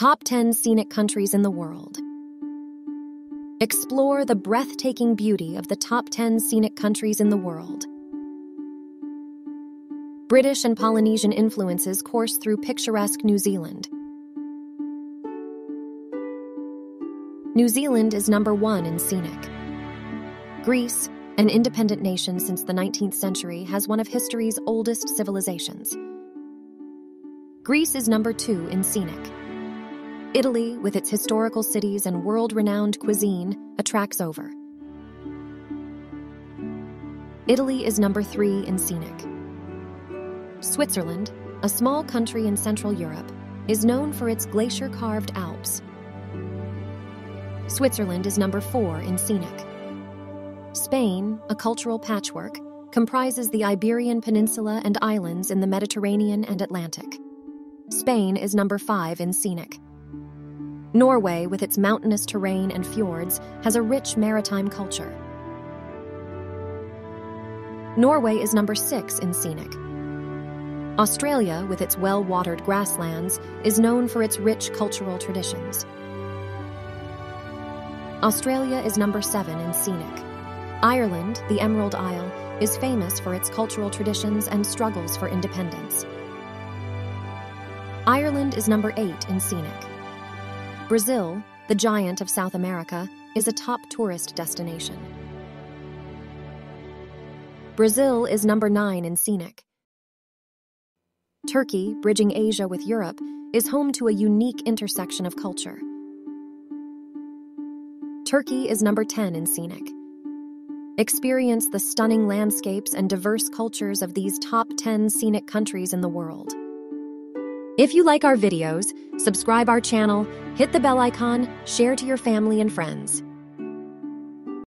Top 10 Scenic Countries in the World. Explore the breathtaking beauty of the top 10 scenic countries in the world. British and Polynesian influences course through picturesque New Zealand. New Zealand is number one in scenic. Greece, an independent nation since the 19th century, has one of history's oldest civilizations. Greece is number two in scenic. Italy, with its historical cities and world renowned cuisine, attracts over. Italy is number three in scenic. Switzerland, a small country in Central Europe, is known for its glacier carved Alps. Switzerland is number four in scenic. Spain, a cultural patchwork, comprises the Iberian Peninsula and islands in the Mediterranean and Atlantic. Spain is number five in scenic. Norway, with its mountainous terrain and fjords, has a rich maritime culture. Norway is number six in scenic. Australia, with its well watered grasslands, is known for its rich cultural traditions. Australia is number seven in scenic. Ireland, the Emerald Isle, is famous for its cultural traditions and struggles for independence. Ireland is number eight in scenic. Brazil, the giant of South America, is a top tourist destination. Brazil is number 9 in scenic. Turkey, bridging Asia with Europe, is home to a unique intersection of culture. Turkey is number 10 in scenic. Experience the stunning landscapes and diverse cultures of these top 10 scenic countries in the world. If you like our videos, subscribe our channel, hit the bell icon, share to your family and friends.